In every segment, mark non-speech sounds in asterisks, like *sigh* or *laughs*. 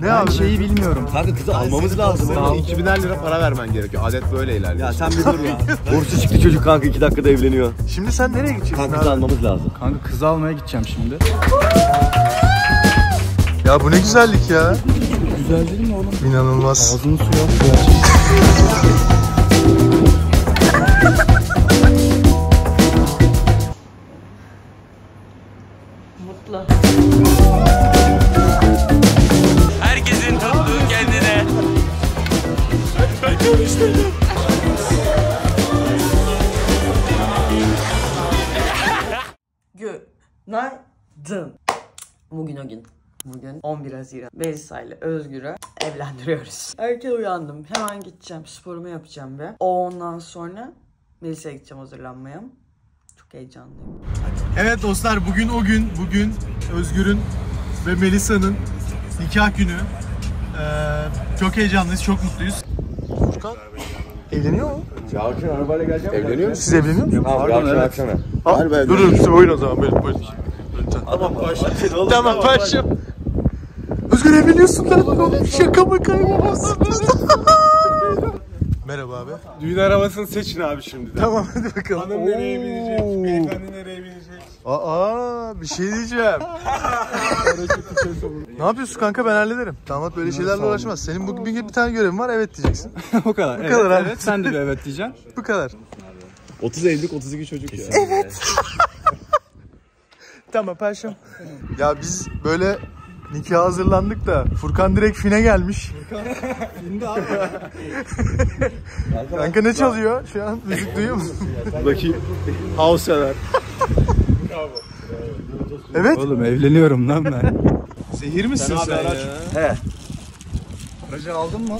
Ne abi? şeyi bilmiyorum. Kanka kızı almamız lazım. Sağ ol. 2000'er lira para vermen gerekiyor. Adet böyle ilerliyor. Ya sen bir dur ya. *laughs* Borsu çıktı çocuk kanka iki dakikada evleniyor. Şimdi sen nereye gideceksin Kanka abi? kızı almamız lazım. Kanka kızı almaya gideceğim şimdi. Ya bu ne güzellik ya. Güzel değil mi oğlum? İnanılmaz. Aktı gerçekten. *laughs* Günaydın. Bugün o gün. Bugün 11 Haziran. Melisa ile Özgür'ü evlendiriyoruz. *laughs* Erken uyandım. Hemen gideceğim. Sporumu yapacağım ve ondan sonra Melisa'ya gideceğim hazırlanmaya. Çok heyecanlıyım. Evet dostlar bugün o gün. Bugün Özgür'ün ve Melisa'nın nikah günü. Ee, çok heyecanlıyız, çok mutluyuz. Furkan evleniyor mu? Çağırken arabayla geleceğim. Evleniyor musun? Siz evleniyor musunuz? Pardon evet. Al, dur dur siz buyurun o zaman buyurun buyurun. Tamam paşa. Tamam paşam. Özgür evleniyorsun lan. Şaka mı kayboluyorsun? *laughs* Merhaba abi. Düğün arabasını seçin abi şimdi. Tamam hadi bakalım. Hanım nereye binecek? Beyefendi nereye binecek? Aa bir şey diyeceğim. ne yapıyorsun kanka ben hallederim. Damat böyle şeylerle uğraşmaz. Senin bugün bir tane görevin var evet diyeceksin. *laughs* o kadar. evet, kadar abi. evet. Sen de bir evet diyeceksin. Bu kadar. 30 evlilik 32 çocuk ya. *laughs* Tamam paşam. Ya biz böyle nikaha hazırlandık da Furkan direkt fine gelmiş. Kanka ne çalıyor şu an? Müzik duyuyor musun? Bakayım. House sever. Evet. Oğlum evleniyorum lan ben. Zehir misin sen, ya? He. Aracı aldın mı?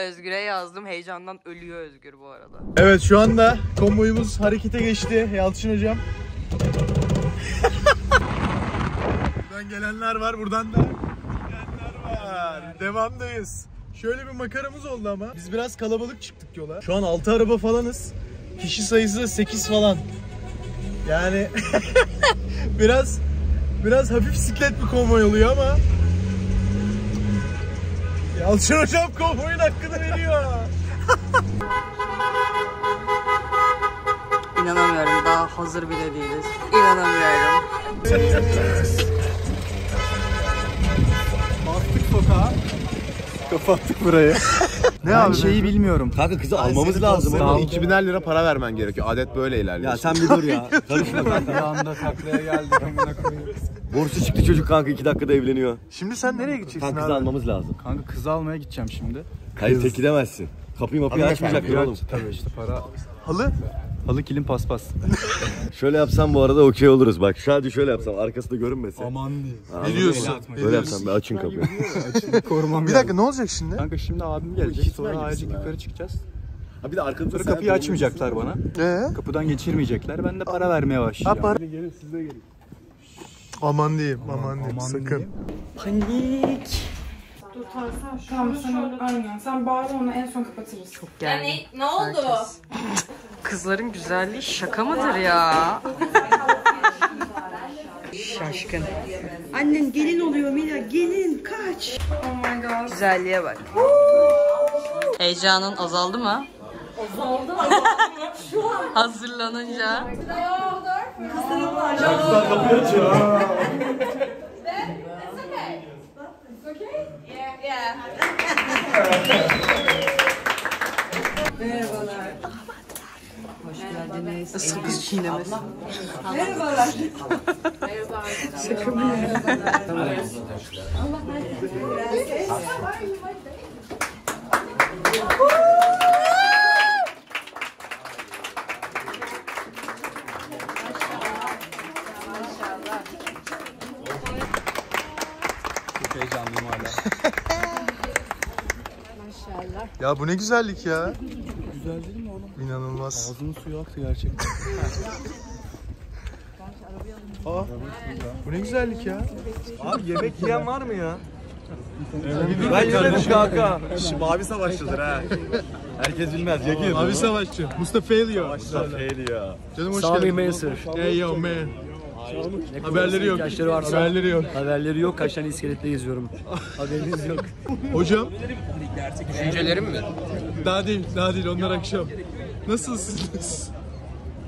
Özgür'e yazdım. Heyecandan ölüyor Özgür bu arada. Evet şu anda konvoyumuz harekete geçti Yalçın hocam. buradan gelenler var buradan da gelenler var. Devamdayız. Şöyle bir makaramız oldu ama. Biz biraz kalabalık çıktık yola. Şu an 6 araba falanız. Kişi sayısı 8 falan. Yani *laughs* biraz biraz hafif siklet bir konvoy oluyor ama Yalçın hocam konvoyun hakkını veriyor. İnanamıyorum. Daha hazır bile değiliz. İnanamıyorum. Bastık sokağa. Kapattık burayı. Ne Ben abi? şeyi bilmiyorum. Kanka kızı almamız lazım. Oğlum. 2000'er lira para vermen gerekiyor. Adet böyle ilerliyor. Ya sen bir dur ya. *laughs* Karışma Bir kanka. anda taklaya geldik amına koyayım. Borsu çıktı çocuk kanka iki dakikada evleniyor. Şimdi sen nereye gideceksin Kanka abi? kızı almamız lazım. Kanka kızı almaya gideceğim şimdi. Hayır tek gidemezsin. Kapıyı mapıyı açmayacaklar oğlum. Tabii işte para. Halı? Halı kilim paspas. *laughs* Şöyle yapsam bu arada okey oluruz bak. Sadece şöyle yapsam arkasında görünmesin. Aman diye. Ne diyorsun? Böyle yapsam bir açın kapıyı. Korumam Bir dakika ne olacak şimdi? Kanka şimdi abim gelecek. Sonra ailecek yukarı çıkacağız. Ha bir de arkanızda Sonra kapıyı açmayacaklar bana. Ee? Kapıdan geçirmeyecekler. Ben de para vermeye başlayacağım. Ha, para- Aman diyeyim, aman diyeyim Aman sakın. diyeyim. Panik. Dur tamam sen Tamam sen aynen. Sen bağır onu en son kapatırız. Yani ne, ne oldu? Kızların güzelliği şaka mıdır ya? Şaşkın. Annen gelin oluyor Mila gelin kaç. Oh my god. Güzelliğe bak. Heyecanın azaldı mı? Azaldı. *laughs* Hazırlanınca. Sakız çiğnemesi. Çok heyecanlıyım hala. Ya bu ne güzellik ya. *laughs* Güzel değil mi oğlum? İnanılmaz. Ağzının suyu aktı gerçekten. Aa, *laughs* bu ne güzellik ya. Abi yemek yiyen var mı ya? Ben yemedim kanka. Mavi savaşçıdır ha. Herkes bilmez. Yakın. Abi savaşçı. Mustafa Failure. ya. Canım hoş Sami geldin. Mensur. Hey yo man. Haberleri yok. varsa- Haberleri yok. Haberleri yok. Kaç tane iskeletle geziyorum. Haberiniz yok. Hocam Düşüncelerim mi? daha değil, daha değil. Onlar akşam. Nasılsınız?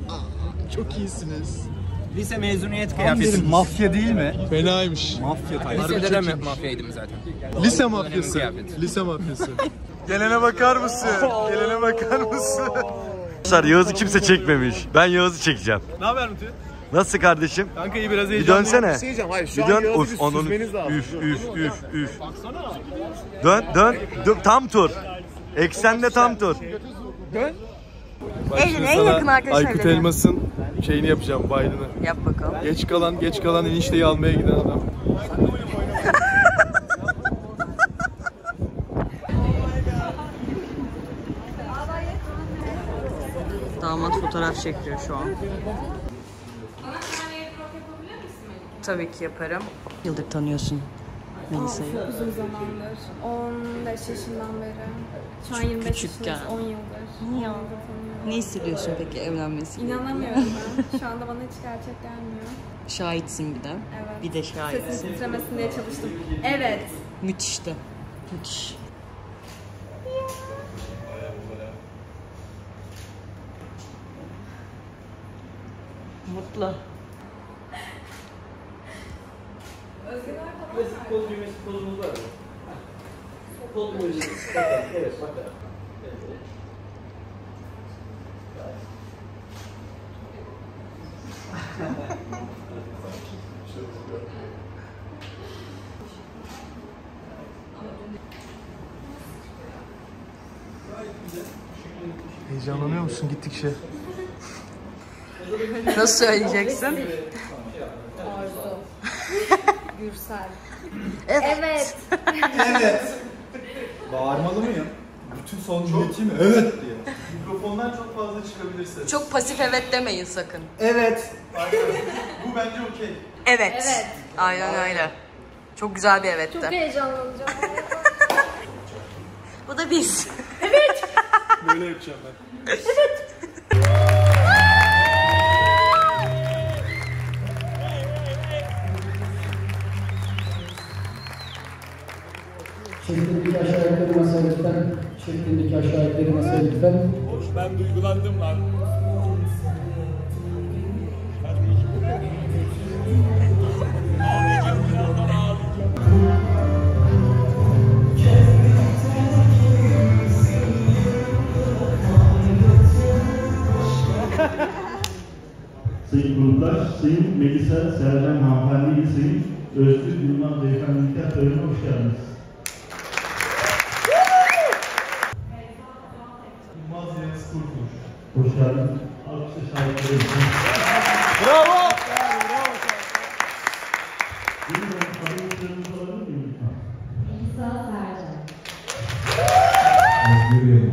Aa, *laughs* Çok iyisiniz. Lise mezuniyet Tam kıyafeti. bir mafya değil mi? Fenaymış. Mafya tayfası. Lisede de iyiymiş. mafyaydım zaten. Lise mafyası. Lise mafyası. *laughs* Gelene bakar mısın? Gelene bakar mısın? Arkadaşlar Yağız'ı kimse çekmemiş. Ben Yağız'ı çekeceğim. Ne haber Muti? Nasıl kardeşim? Kanka iyi biraz Bir heyecanlıyım. dönsene. Bir şey diyeceğim. Hayır şu Bir an dön. Uf, bir onun üf üf üf üf. Dön dön. dön. Tam tur. Eksenle tam tur. Eylül'ün en yakın arkadaşı Aykut. Elmas'ın şeyini yapacağım Biden'ı. Yap bakalım. Geç kalan, geç kalan enişteyi almaya giden adam. *laughs* Damat fotoğraf çekiyor şu an. Tabii ki yaparım. Yıldır tanıyorsun Melisa'yı. Uzun zamandır. 15 yaşından beri. Şu an 25 küçükken. yaşındayız. 10 yıldır. 10 yıldır tanıyorum. Ne hissediyorsun peki evlenmesi? İnanamıyorum *laughs* ben. Şu anda bana hiç gerçek gelmiyor. Şahitsin bir de. Evet. Bir de Sesin şahitsin. titremesin diye çalıştım. Evet. Müthişti. Müthiş. Mutlu. *laughs* Heyecanlanıyor musun gittikçe? Nasıl söyleyeceksin? *laughs* Gürsel. Evet. Evet. Bağırmalı mıyım? Bütün son milleti mi? Evet diye. Mikrofondan çok fazla çıkabilirse. Çok pasif evet demeyin sakın. Evet. Bu bence okey. Evet. Evet. Aynen öyle. Çok güzel bir evetti. Çok heyecanlanacağım. Bu da biz. Böyle yapacağım ben. Şeklindeki Aşağıdakileri masaya lütfen. Ben duygulandım lan. Yılmaz.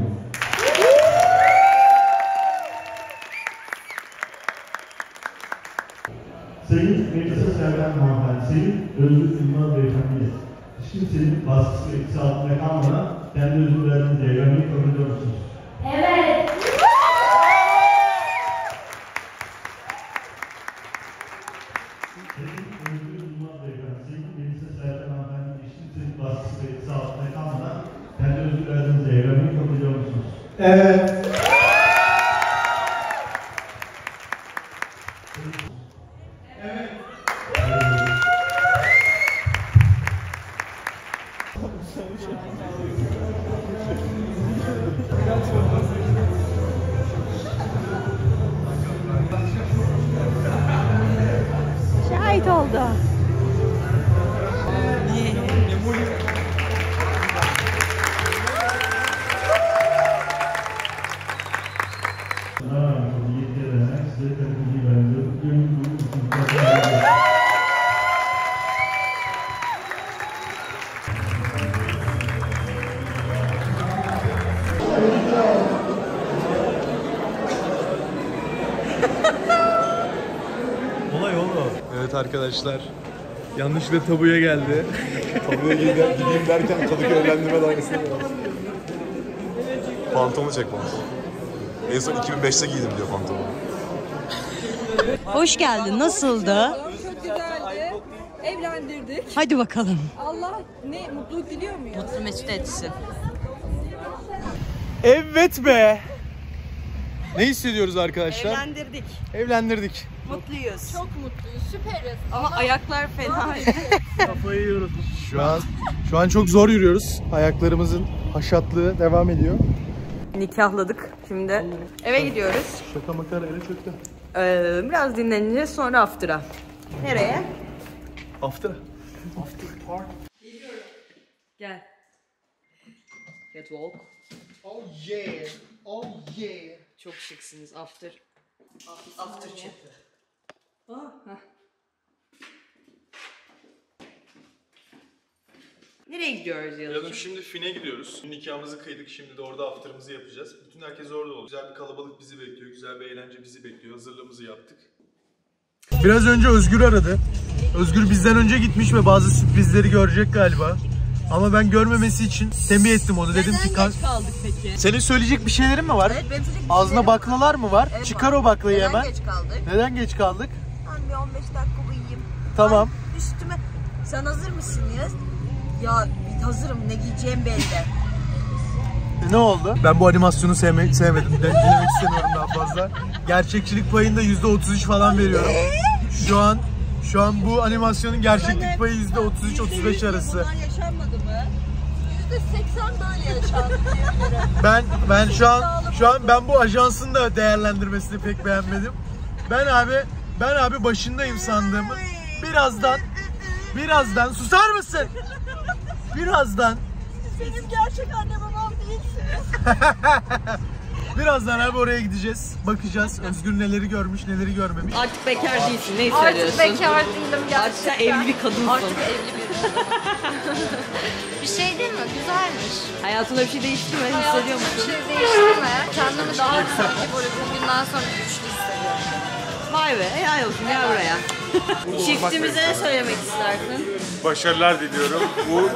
Sayın Melisa Serden Hanımefendi, Sayın Özgür Yılmaz Beyefendi, hiç kimsenin baskısı ve etkisi altında kalmadan kendi özgür verdiğiniz evlenmeyi kabul ediyor musunuz? Arkadaşlar. Yanlışlıkla tabuya geldi. *laughs* Tabuya gideyim, gideyim derken Kadıköy evlendirme dairesine geldim. Pantolonu çek pantolonu. En son 2005'te giydim diyor pantolonu. Hoş geldin. Nasıldı? Çok güzeldi. Evlendirdik. Hadi bakalım. Allah ne mutluluk diliyor muyuz? Mutlu mesut etsin. Evet be. Ne hissediyoruz arkadaşlar? Evlendirdik. Evlendirdik. Mutluyuz. Çok mutluyuz. Süperiz. Ama ayaklar fena. *laughs* Kafayı yiyoruz. Şu an şu an çok zor yürüyoruz. Ayaklarımızın haşatlığı devam ediyor. Nikahladık. Şimdi eve gidiyoruz. Şaka makara ele çöktü. Ee, biraz dinleneceğiz sonra after'a. Nereye? After. Gel. Catwalk. Oh yeah. Oh yeah. Çok şıksınız after. After chat. Nereye gidiyoruz Yalçın? şimdi Fin'e gidiyoruz. Nikahımızı kıydık. Şimdi de orada after'ımızı yapacağız. Bütün herkes orada olacak. Güzel bir kalabalık bizi bekliyor. Güzel bir eğlence bizi bekliyor. Hazırlığımızı yaptık. Biraz önce Özgür aradı. Özgür bizden önce gitmiş ve bazı sürprizleri görecek galiba. Ama ben görmemesi için tembih ettim onu. Dedim ki "Kank- kaldık peki? senin söyleyecek bir şeylerin mi var? Evet benim çocuk Ağzına baklalar mı var? Çıkar o baklayı hemen. geç kaldık? Neden geç kaldık? Ben bir 15 dakika uyuyayım. Tamam. Ay, üstüme. Sen hazır mısın Yaz? Ya bir hazırım ne giyeceğim belli. E, Ne oldu? Ben bu animasyonu sevme, sevmedim. De, denemek istemiyorum daha fazla. Gerçekçilik payında %33 falan veriyorum. Şu an şu an bu animasyonun gerçeklik payı %33-35 arası. Bunlar yaşanmadı mı? %80 böyle yaşandı. Ben ben şu an şu an ben bu ajansın da değerlendirmesini pek beğenmedim. Ben abi ben abi başındayım sandığımı. Birazdan birazdan susar mısın? Birazdan Benim gerçek anne babam değilsiniz. *laughs* birazdan abi oraya gideceğiz. Bakacağız. Özgür neleri görmüş, neleri görmemiş. Artık bekar değilsin. Ne Artık hissediyorsun? bekar değilim gerçekten. Artık sen evli bir kadınsın. Artık evli bir. *laughs* bir şey değil mi? Güzelmiş. Hayatında bir şey değişti mi? Hissediyor musun? bir şey değişti mi? Kendimi daha sanki böyle bugünden sonra güçlü hissediyorum. Vay be helal olsun gel buraya. Çiftimize ne söylemek istersin? Başarılar diliyorum. Bu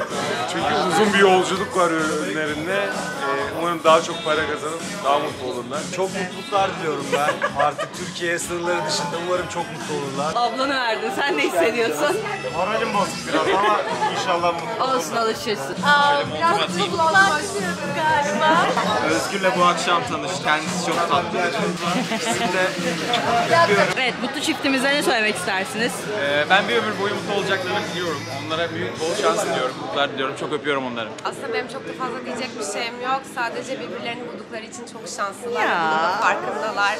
çünkü uzun bir yolculuk var önlerinde. Ee, umarım daha çok para kazanıp daha mutlu olurlar. Çok mutluluklar diliyorum ben. Artık Türkiye sınırları dışında umarım çok mutlu olurlar. Ablanı verdin. Sen ne hissediyorsun? Moralim bozuk biraz ama inşallah mutlu Olsun alışırsın. Biraz mutluluklar başlıyoruz galiba. Özgür'le bu akşam tanış. Kendisi çok tatlı. İkisini de Evet mutlu çiftimize ne söylemek istersiniz? Ee, ben bir ömür boyu mutlu olacaklarını biliyorum. Onlara büyük bol şans diliyorum. Mutluluklar diliyorum. Çok öpüyorum onları. Aslında benim çok da fazla diyecek bir şeyim yok. Sadece birbirlerini buldukları için çok şanslılar. Ya. Bunun da farkındalar.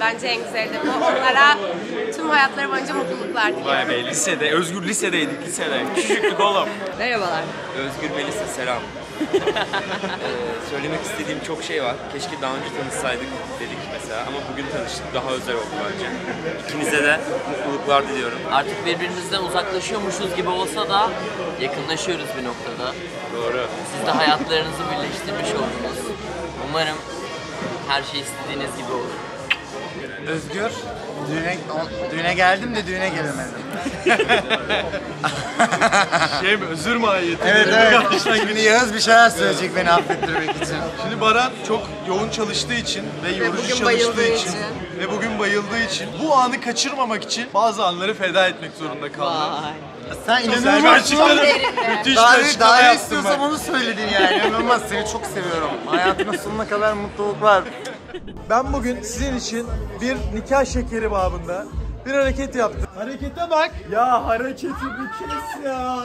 Bence en güzeli de bu. Onlara tüm hayatları boyunca mutluluklar diliyorum. Vay be lisede. Özgür lisedeydik lisede. Küçüktük oğlum. Merhabalar. Özgür Melisa selam. Ee, söylemek istediğim çok şey var. Keşke daha önce tanışsaydık dedik mesela ama bugün tanıştık. Daha özel oldu bence. İkinize de mutluluklar diliyorum. Artık birbirimizden uzaklaşıyormuşuz gibi olsa da yakınlaşıyoruz bir noktada. Doğru. Siz de hayatlarınızı birleştirmiş oldunuz. Umarım her şey istediğiniz gibi olur. Özgür, düğüne, düğüne geldim de düğüne gelemedim. *laughs* Şey mi özür mahiyeti? evet evet. Şimdi Yağız bir şeyler söyleyecek beni affettirmek için. Şimdi Baran çok yoğun çalıştığı için ve yorucu bugün çalıştığı bayıldığı için, için. ve bugün bayıldığı için bu anı kaçırmamak için bazı anları feda etmek zorunda kaldı. Sen Güzel inanılmaz bir açıklama. Müthiş bir Daha, açıklama daha ne istiyorsam onu söyledin yani. İnanılmaz seni çok seviyorum. Hayatımın sonuna kadar mutluluklar. Ben bugün sizin için bir nikah şekeri babında bir hareket yaptım. Harekete bak. Ya hareketi bir kes ya.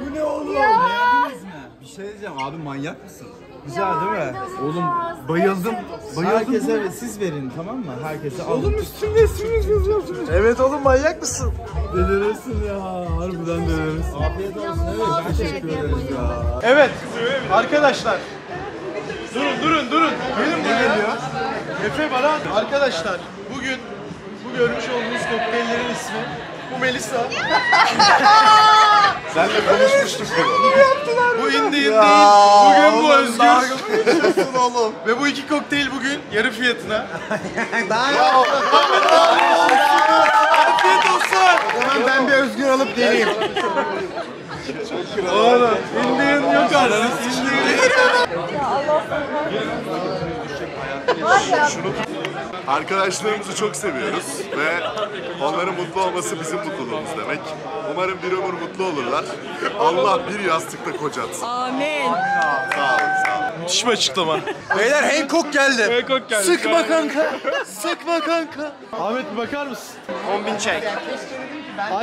Bu ne oğlum? Beğendiniz mi? Bir şey diyeceğim abi manyak mısın? Güzel değil mi? Oğlum bayıldım. Bayıldım. Herkese siz verin tamam mı? Herkese alın. Oğlum üstümde üstümüz yazıyorsunuz. Evet oğlum manyak mısın? Delirirsin ya. Harbiden deliririz. Afiyet olsun. Evet ben teşekkür ederiz ya. Evet arkadaşlar. Durun durun durun. Gelin buraya. Efe Baran. Arkadaşlar bugün bu görmüş olduğunuz kokteyllerin ismi bu Melisa. *laughs* Senle konuşmuştuk. Bu Indian değil. Ya, Bugün bu Özgür. oğlum? Ve bu iki kokteyl bugün yarı fiyatına. Daha Afiyet olsun. O zaman ben bir özgür alıp geleyim. Oğlum indiğin yok artık. İndiğin. Arkadaşlarımızı çok seviyoruz ve onların mutlu olması bizim mutluluğumuz demek. Umarım bir ömür mutlu olurlar. Allah bir yastıkta kocatsın. Amin. Sağ olun, sağ olun. Müthiş bir açıklama. Beyler Hancock geldi. Hancock geldi. Sıkma kanka. Sıkma kanka. Ahmet bir bakar mısın? 10 bin çek.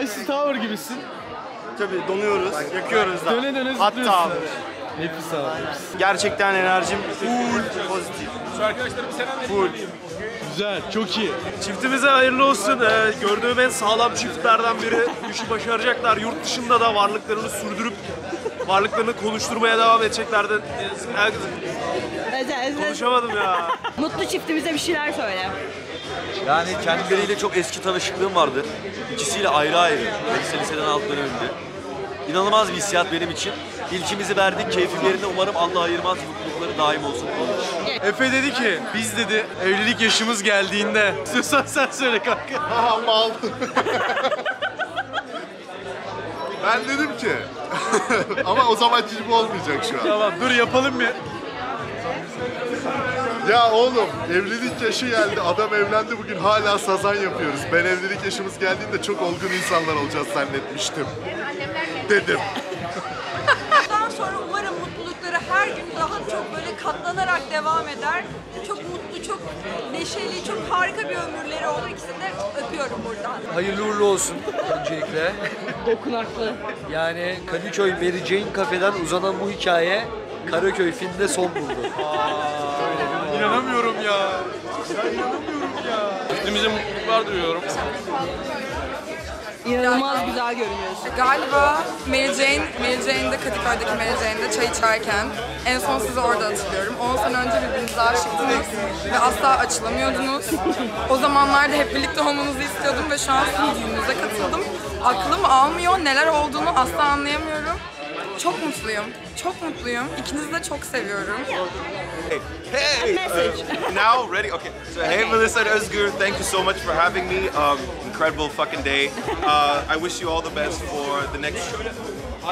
Icy Tower gibisin. Tabii donuyoruz, yakıyoruz da. Döne döne Hatta zıplıyorsun. Nefis abi. gerçekten enerjim full pozitif. Full. Güzel, çok iyi. Çiftimize hayırlı olsun. Ee, gördüğüm en sağlam çiftlerden biri. Bu işi başaracaklar. Yurt dışında da varlıklarını sürdürüp varlıklarını konuşturmaya devam edecekler de. Konuşamadım ya. *laughs* Mutlu çiftimize bir şeyler söyle. Yani kendileriyle çok eski tanışıklığım vardır. İkisiyle ayrı ayrı. Lise liseden alt dönemimdi. İnanılmaz bir hissiyat benim için. İlkimizi verdik, keyfim yerinde. Umarım Allah ayırmaz, mutlulukları daim olsun. Efe dedi ki, biz dedi evlilik yaşımız geldiğinde. *laughs* İstiyorsan sen söyle kanka. *laughs* Aha mal. ben dedim ki *laughs* ama o zaman gibi olmayacak şu an. Tamam dur yapalım bir. Ya oğlum evlilik yaşı geldi. Adam evlendi bugün hala sazan yapıyoruz. Ben evlilik yaşımız geldiğinde çok olgun insanlar olacağız zannetmiştim. Dedim. Bundan sonra umarım mutlulukları her gün daha çok böyle katlanarak devam eder. Çok mutlu, çok neşeli, çok harika bir ömürleri olur. İkisini de öpüyorum buradan. Hayırlı uğurlu olsun öncelikle. Dokunaklı. Yani Kadıköy Mary Jane kafeden uzanan bu hikaye Karaköy filminde son buldu. İnanamıyorum ya. Ya inanamıyorum ya. Çiftimize mutluluklar diliyorum. İnanılmaz güzel görünüyorsun. Galiba Mary Jane, Mary Jane'de Kadıköy'deki Mary Jane'de çay içerken en son sizi orada hatırlıyorum. 10 sene önce birbirinize aşıktınız ve asla açılamıyordunuz. O zamanlarda hep birlikte olmanızı istiyordum ve şu an sizin düğününüze katıldım. Aklım almıyor, neler olduğunu asla anlayamıyorum. Çok mutluyum, çok mutluyum. İkinizi de çok seviyorum. Hey! Uh, now ready? Okay. So hey, Melissa and Özgür, thank you so much for having me. Um, incredible fucking day. Uh, I wish you all the best for the next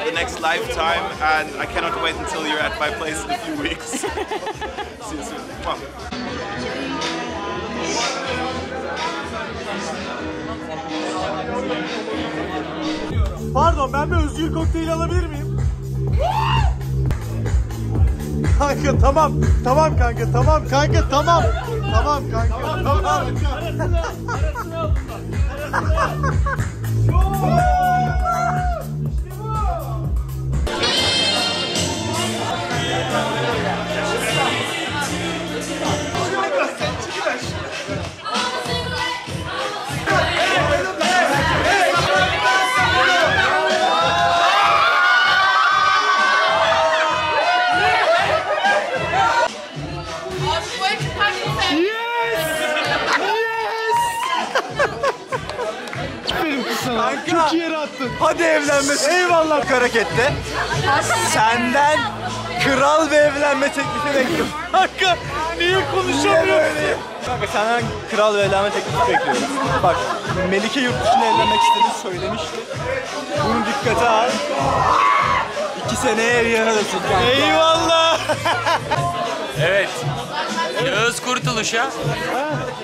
the next lifetime, and I cannot wait until you're at my place in a few weeks. *laughs* See you soon. Mwah. Pardon ben bir özgür kokteyl alabilir miyim? Kanka tamam. Tamam kanka tamam kanka tamam. Tamam kanka tamam. Aferin *laughs* Hadi evlenmesi. Eyvallah harekette. Senden kral bir evlenme teklifi bekliyorum. Kanka niye konuşamıyorsun? Kanka senden kral bir evlenme teklifi bekliyorum. Bak Melike yurt dışında evlenmek istediğini söylemişti. Bunu dikkate al. İki seneye bir yana da tut kanka. Eyvallah. Evet. Yağız Kurtuluş'a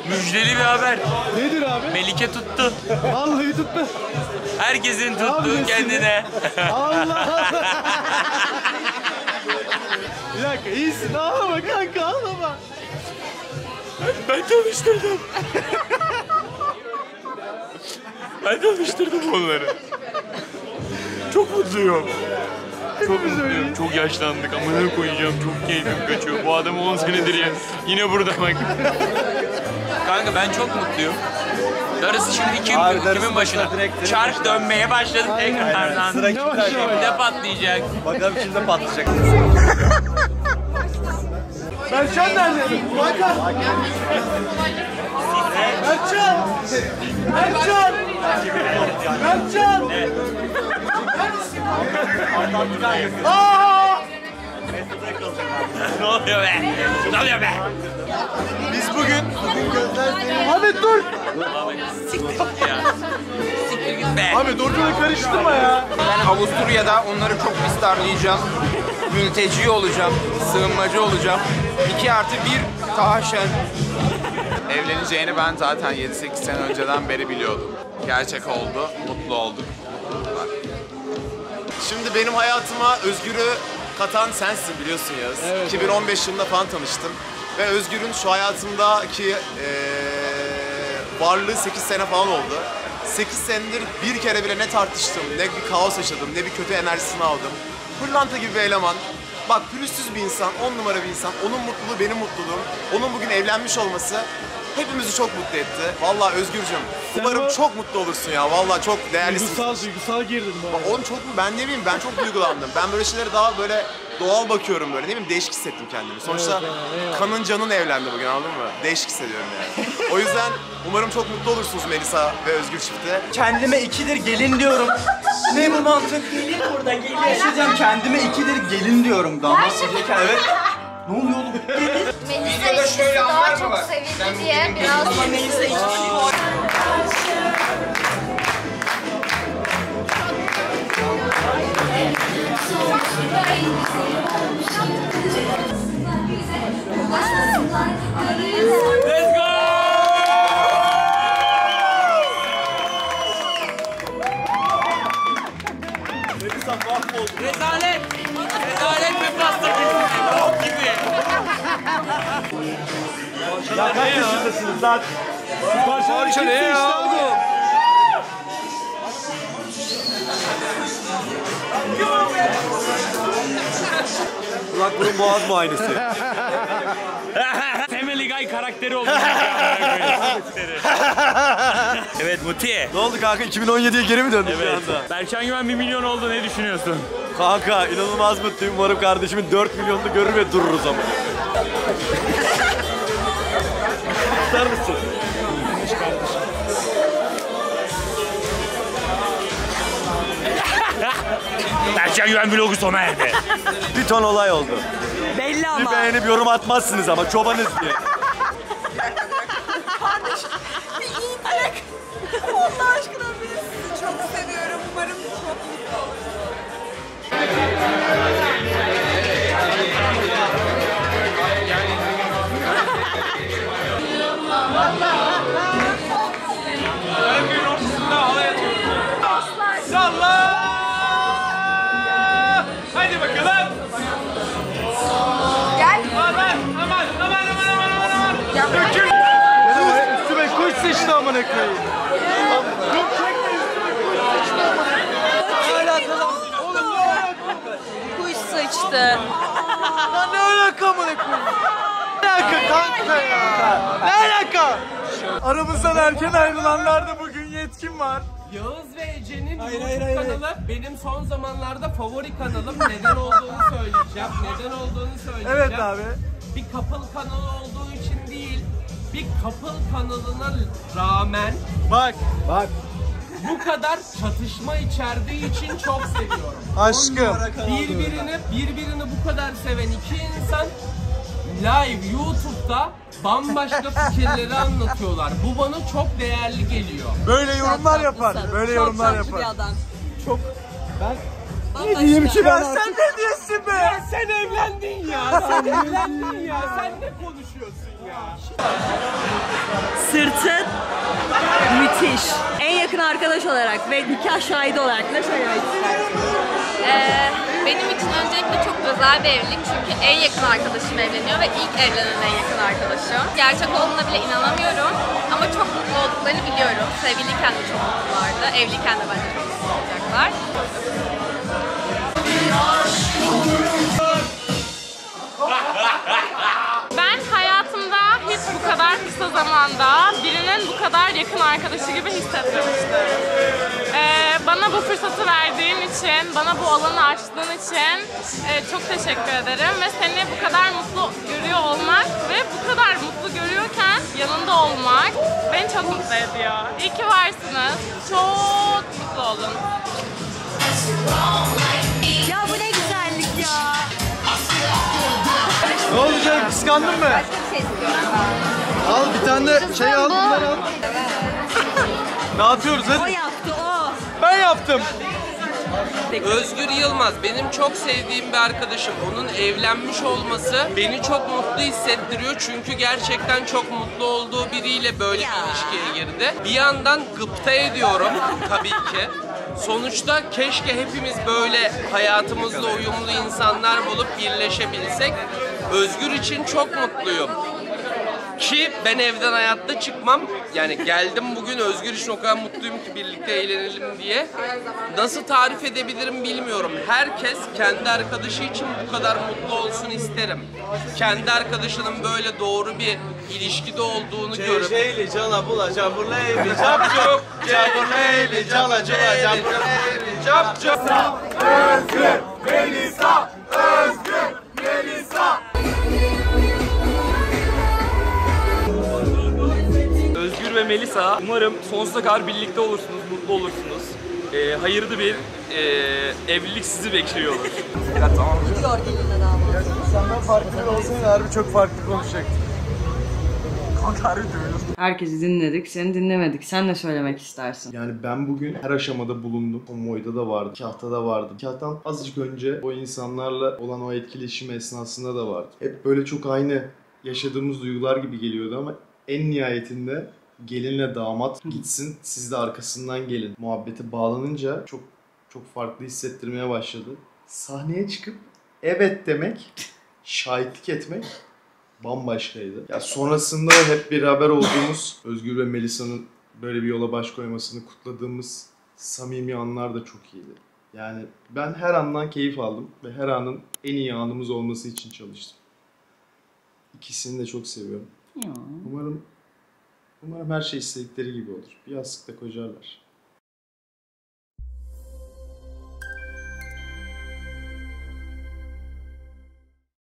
müjdeli bir haber. Nedir abi? Melike tuttu. Vallahi tuttu. Herkesin tuttuğu kendine. Allah *laughs* Allah. bir dakika iyisin ağlama kanka ağlama. Ben tanıştırdım. ben tanıştırdım onları. Çok mutluyum. Çok mutluyum. Çok yaşlandık. Amına koyacağım. Çok keyfim kaçıyor. Bu adam 10 senedir ya. Yine burada bak. *laughs* Kanka ben çok mutluyum. Darısı şimdi kim, Abi darısı kimin başına? Çark dönmeye başladı tekrardan. Sıra kimde patlayacak? Bakalım kimde patlayacak. Berkcan nerede? Kanka. Berkcan. Berkcan. Berkcan. Aa! Ne oluyor be? Ne oluyor be? Biz bugün Ahmet dur. Siktir git ya. git be. Ahmet ortalığı karıştırma ya. Ben Avusturya'da onları çok pis darlayacağım. Mülteci olacağım, sığınmacı olacağım. 2 artı 1 tahaşen. Evleneceğini ben zaten 7-8 sene önceden beri biliyordum. Gerçek oldu, mutlu olduk. Şimdi benim hayatıma Özgür'ü katan sensin biliyorsun Yağız. Evet, 2015 yılında falan tanıştım. Ve Özgür'ün şu hayatımdaki eee, varlığı 8 sene falan oldu. 8 senedir bir kere bile ne tartıştım, ne bir kaos yaşadım, ne bir kötü enerjisini aldım. Pırlanta gibi bir eleman. Bak pürüzsüz bir insan, 10 numara bir insan. Onun mutluluğu benim mutluluğum. Onun bugün evlenmiş olması hepimizi çok mutlu etti. Vallahi Özgürcüm, umarım çok mutlu olursun ya. Vallahi çok değerlisin. Duygusal duygusal girdin arada. Oğlum çok mu? Ben ne bileyim ben çok duygulandım. Ben böyle şeylere daha böyle doğal bakıyorum böyle. Ne bileyim değişik hissettim kendimi. Sonuçta Evet, evet, eyvallah. kanın canın evlendi bugün anladın mı? Değişik hissediyorum yani. o yüzden umarım çok mutlu olursunuz Melisa ve Özgür çifte. Kendime ikidir gelin diyorum. Ne bu mantık? Gelin burada gelin. Yaşayacağım kendime ikidir gelin diyorum damat diyecekken. Evet. Ne oluyor oğlum? Melisa şöyle daha çok sevildi diye biraz Ama Melisa için Let's evet Muti. Ne oldu kanka 2017'ye geri mi döndük Evet. bir anda? Berçan Güven 1 milyon oldu ne düşünüyorsun? Kanka inanılmaz mutluyum. Umarım kardeşimin 4 milyonunu görür ve dururuz ama. İster misin? *laughs* Berçan Güven vlogu sona erdi. Bir ton olay oldu. Belli Bir ama. beğenip yorum atmazsınız ama çobanız diye. Dökül. Üstüme kuş sıçtı amına koyayım. Kuş sıçtı. Ya ne alaka amına koyayım? Ne alaka kanka ya? Ne alaka? Aramızdan erken ayrılanlarda bugün yetkin var. Yağız ve Ece'nin YouTube kanalı benim son zamanlarda favori kanalım. Neden olduğunu söyleyeceğim. Neden olduğunu söyleyeceğim. Evet abi. Bir couple kanalı olduğu için bir couple kanalına rağmen Bak. Bak. bu kadar çatışma içerdiği için çok seviyorum. *laughs* Aşkım. Birbirini birbirini bu kadar seven iki insan live YouTube'da bambaşka fikirleri anlatıyorlar. Bu bana çok değerli geliyor. Böyle yorumlar yapar. Böyle yorumlar yapar. Çok ben Ne diyeyim ki ben Ya artık? sen ne diyorsun be? Ya sen evlendin ya. Sen evlendin ya. Sen ne konuşuyorsun ya? Sırtın müthiş. En yakın arkadaş olarak ve nikah şahidi olarak ne söylemek istersin? Ee, benim için öncelikle çok özel bir evlilik çünkü en yakın arkadaşım evleniyor ve ilk evlenen en yakın arkadaşım. Gerçek olduğuna bile inanamıyorum ama çok mutlu olduklarını biliyorum. Sevgiliyken de çok mutlulardı, evliyken de bence çok mutlu olacaklar. Ben hayatımda hiç bu kadar kısa zamanda birinin bu kadar yakın arkadaşı gibi hissetmemiştim. Ee, bana bu fırsatı verdiğin için, bana bu alanı açtığın için e, çok teşekkür ederim ve seni bu kadar mutlu görüyor olmak ve bu kadar mutlu görüyorken yanında olmak beni çok mutlu ediyor. İyi ki varsınız. Çok mutlu olun. Ya bu ne güzellik ya. Ne olacak? Kıskandın mı? Al bir tane de şey al bunları al. Ne yapıyoruz O hadi? yaptı o. yaptım. Özgür Yılmaz benim çok sevdiğim bir arkadaşım. Onun evlenmiş olması beni çok mutlu hissettiriyor. Çünkü gerçekten çok mutlu olduğu biriyle böyle bir ilişkiye girdi. Bir yandan gıpta ediyorum tabii ki. Sonuçta keşke hepimiz böyle hayatımızla uyumlu insanlar bulup birleşebilsek. Özgür için çok mutluyum. Ki ben evden hayatta çıkmam. Yani geldim bugün Özgür için o kadar mutluyum ki birlikte eğlenelim diye. Nasıl tarif edebilirim bilmiyorum. Herkes kendi arkadaşı için bu kadar mutlu olsun isterim. Kendi arkadaşının böyle doğru bir ilişkide olduğunu görüp... Şeyli cala bula caburla evli cap cap Caburla evli cala cula caburla evli cap cap Özgür Melisa Özgür ve Melisa umarım sonsuza kadar birlikte olursunuz, mutlu olursunuz. Ee, hayırlı bir e, evlilik sizi bekliyor olur. *laughs* Senden farklı bir olsaydı harbi çok farklı konuşacaktım. Kanka harbi dövüyorsun. Herkesi dinledik, seni dinlemedik. Sen ne söylemek istersin? Yani ben bugün her aşamada bulundum. Konvoyda da vardım, kahta da vardım. Kahtan azıcık önce o insanlarla olan o etkileşim esnasında da vardım. Hep böyle çok aynı yaşadığımız duygular gibi geliyordu ama en nihayetinde gelinle damat gitsin siz de arkasından gelin. Muhabbete bağlanınca çok çok farklı hissettirmeye başladı. Sahneye çıkıp evet demek, şahitlik etmek bambaşkaydı. Ya sonrasında hep beraber olduğumuz Özgür ve Melisa'nın böyle bir yola baş koymasını kutladığımız samimi anlar da çok iyiydi. Yani ben her andan keyif aldım ve her anın en iyi anımız olması için çalıştım. İkisini de çok seviyorum. Ya. Umarım umarım her şey istedikleri gibi olur. Bir yastıkta kocarlar.